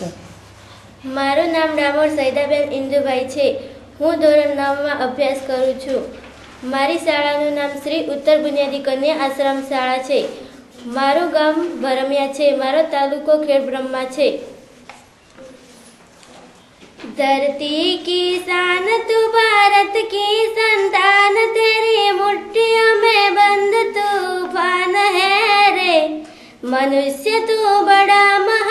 Start મારું નામ ડામોર સૈદાબેન ઇન્દુભાઈ છે હું ધોરણ નવમાં અભ્યાસ કરું છું મારી શાળાનું નામ શ્રી ઉત્તર બુનિયાદી કન્યા આશ્રમ શાળા છે મારું ગામ ભરમિયા છે મારો તાલુકો ખેડબ્રહ્મા છે धरती की शान तू भारत की संतान तेरी मुट्ठियों में बंद तूफान है रे मनुष्य तू बड़ा महान है भूल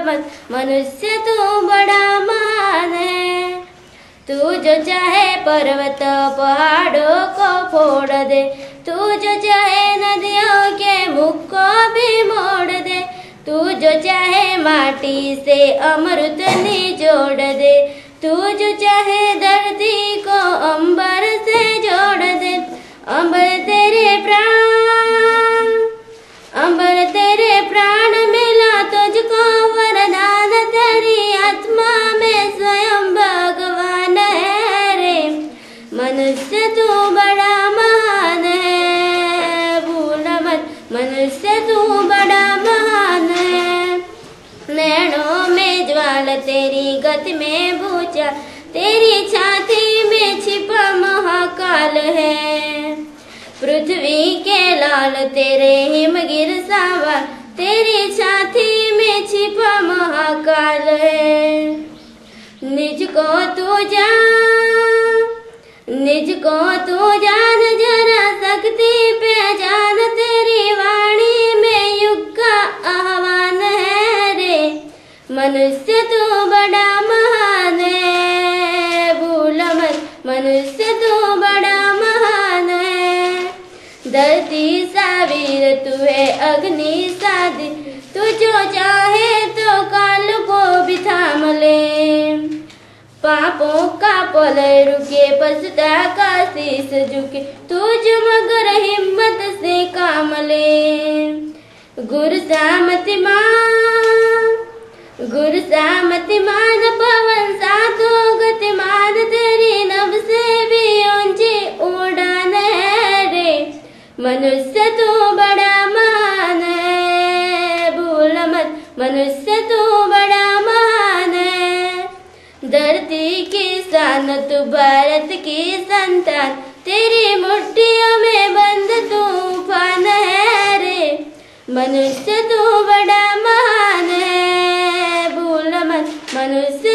मत मनुष्य तू बड़ा महान है। तू जो चाहे पर्वत पहाड़ों को फोड़ दे, तू जो चाहे नदियों के मुख को भी मोड़ दे, तू जो चाहे माटी से अमृत निचोड़ में तेरी गति में भूचा तेरी छाती में छिपा महाकाल है। पृथ्वी के लाल तेरे हिमगिर सावा, तेरी छाती में छिपा महाकाल है। निज को तू जान, निज को तू जान, जरा शक्ति पहचान मनुष्य तू बड़ा महान है। भूल मत, मनुष्य तू बड़ा महान है। धरती सा वीर तू है अग्नि सा दी तू जो चाहे तो काल को भी थाम ले। पापों का पलय रुके, पछता का शीश झुके। तुझ मगर हिम्मत से काम ले। गुरु सामति माँ गुरु सामति मान पवन साधो गतिमान तेरी नभ से भी ऊँची उड़ान है रे मनुष्य तू बड़ा महान है भूल मत मनुष्य तू बड़ा महान है धरती की शान तू भारत की संतान तेरी मुट्ठियों में बंद बड़ा महान